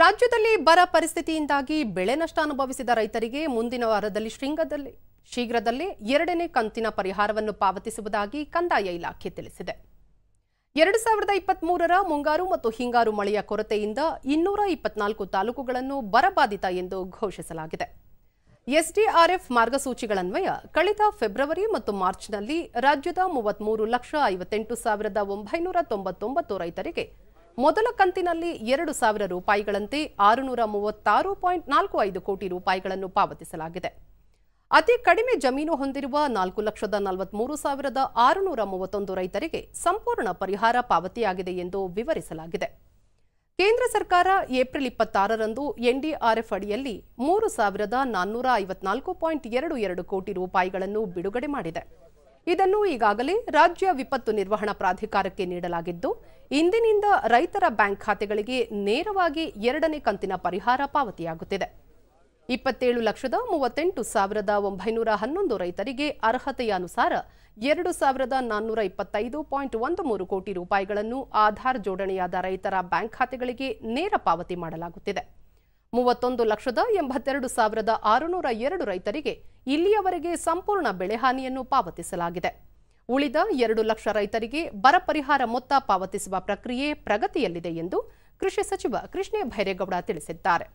ರಾಜ್ಯದಲ್ಲಿ ಬರ ಪರಿಸ್ಥಿತಿಯಿಂದಾಗಿ ಬೆಳೆ ನಷ್ಟ ಅನುಭವಿಸಿದ ರೈತರಿಗೆ ಮುಂದಿನ ವಾರದಲ್ಲಿ ಶೃಂಗದಲ್ಲಿ, ಶೀಘ್ರದಲ್ಲೇ ಎರಡನೇ ಕಂತಿನ ಪರಿಹಾರವನ್ನು ಪಾವತಿಸುವುದಾಗಿ ಕಂದಾಯ ಇಲಾಖೆ ತಿಳಿಸಿದೆ. ಎರಡು ಸಾವಿರದ ಇಪ್ಪತ್ಮೂರರ ಮುಂಗಾರು ಮತ್ತು ಹಿಂಗಾರು ಮಳೆಯ ಕೊರತೆಯಿಂದ ಇನ್ನೂರ ಇಪ್ಪತ್ನಾಲ್ಕು ತಾಲೂಕುಗಳನ್ನು ಬರಬಾಧಿತ ಎಂದು ಘೋಷಿಸಲಾಗಿದೆ. ಎಸ್ಡಿಆರ್ಎಫ್ ಮಾರ್ಗಸೂಚಿಗಳನ್ವಯ ಕಳೆದ ಫೆಬ್ರವರಿ ಮತ್ತು ಮಾರ್ಚ್ನಲ್ಲಿ ರಾಜ್ಯದ ಮೂವತ್ಮೂರು ಲಕ್ಷ ಐವತ್ತೆಂಟು ಸಾವಿರದ ಒಂಬೈನೂರ ತೊಂಬತ್ತೊಂಬತ್ತು ರೈತರಿಗೆ ಮೊದಲ ಕಂತಿನಲ್ಲಿ ಎರಡು ಸಾವಿರ ರೂಪಾಯಿಗಳಂತೆ ಆರುನೂರ ಮೂವತ್ತಾರು ಪಾಯಿಂಟ್ ನಾಲ್ಕು ಐದು ಕೋಟಿ ರೂಪಾಯಿಗಳನ್ನು ಪಾವತಿಸಲಾಗಿದೆ. ಅತಿ ಕಡಿಮೆ ಜಮೀನು ಹೊಂದಿರುವ ನಾಲ್ಕು ಲಕ್ಷದ ನಲವತ್ಮೂರು ಸಾವಿರದ ಆರುನೂರ ಮೂವತ್ತೊಂದು ರೈತರಿಗೆ ಸಂಪೂರ್ಣ ಪರಿಹಾರ ಪಾವತಿಯಾಗಿದೆ ಎಂದು ವಿವರಿಸಲಾಗಿದೆ. ಕೇಂದ್ರ ಸರ್ಕಾರ ಏಪ್ರಿಲ್ ಇಪ್ಪತ್ತಾರರಂದು ಎನ್ಡಿಆರ್ಎಫ್ ಅಡಿಯಲ್ಲಿ ಮೂರು ಸಾವಿರದ ನಾನ್ನೂರ ಐವತ್ನಾಲ್ಕು ಪಾಯಿಂಟ್ ಎರಡು ಎರಡು ಕೋಟಿ ರೂಪಾಯಿಗಳನ್ನು ಬಿಡುಗಡೆ ಮಾಡಿದೆ. ಇದನ್ನು ಈಗಾಗಲೇ ರಾಜ್ಯ ವಿಪತ್ತು ನಿರ್ವಹಣಾ ಪ್ರಾಧಿಕಾರಕ್ಕೆ ನೀಡಲಾಗಿದ್ದು, ಇಂದಿನಿಂದ ರೈತರ ಬ್ಯಾಂಕ್ ಖಾತೆಗಳಿಗೆ ನೇರವಾಗಿ ಎರಡನೇ ಕಂತಿನ ಪರಿಹಾರ ಪಾವತಿಯಾಗುತ್ತಿದೆ. ಇಪ್ಪತ್ತೇಳು ಲಕ್ಷದ ಮೂವತ್ತೆಂಟು ಸಾವಿರದ ಒಂಬೈನೂರ ಹನ್ನೊಂದು ರೈತರಿಗೆ ಅರ್ಹತೆಯ ಅನುಸಾರ ಎರಡು ಸಾವಿರದ ನಾನ್ನೂರ ಇಪ್ಪತ್ತೈದು ಪಾಯಿಂಟ್ ಒಂದು ಮೂರು ಕೋಟಿ ರೂಪಾಯಿಗಳನ್ನು ಆಧಾರ್ ಜೋಡಣೆಯಾದ ರೈತರ ಬ್ಯಾಂಕ್ ಖಾತೆಗಳಿಗೆ ನೇರ ಪಾವತಿ ಮಾಡಲಾಗುತ್ತಿದೆ. ಮೂವತ್ತೊಂದು ಲಕ್ಷದ ಎಂಬತ್ತೆರಡು ಸಾವಿರದ ಆರುನೂರ ಎರಡು ರೈತರಿಗೆ ಇಲ್ಲಿಯವರೆಗೆ ಸಂಪೂರ್ಣ ಬೆಳೆಹಾನಿಯನ್ನು ಪಾವತಿಸಲಾಗಿದೆ. ಉಳಿದ ಎರಡು ಲಕ್ಷ ರೈತರಿಗೆ ಬರ ಪರಿಹಾರ ಮೊತ್ತ ಪಾವತಿಸುವ ಪ್ರಕ್ರಿಯೆ ಪ್ರಗತಿಯಲ್ಲಿದೆ ಎಂದು ಕೃಷಿ ಸಚಿವ ಕೃಷ್ಣ ಭೈರೇಗೌಡ ತಿಳಿಸಿದ್ದಾರೆ.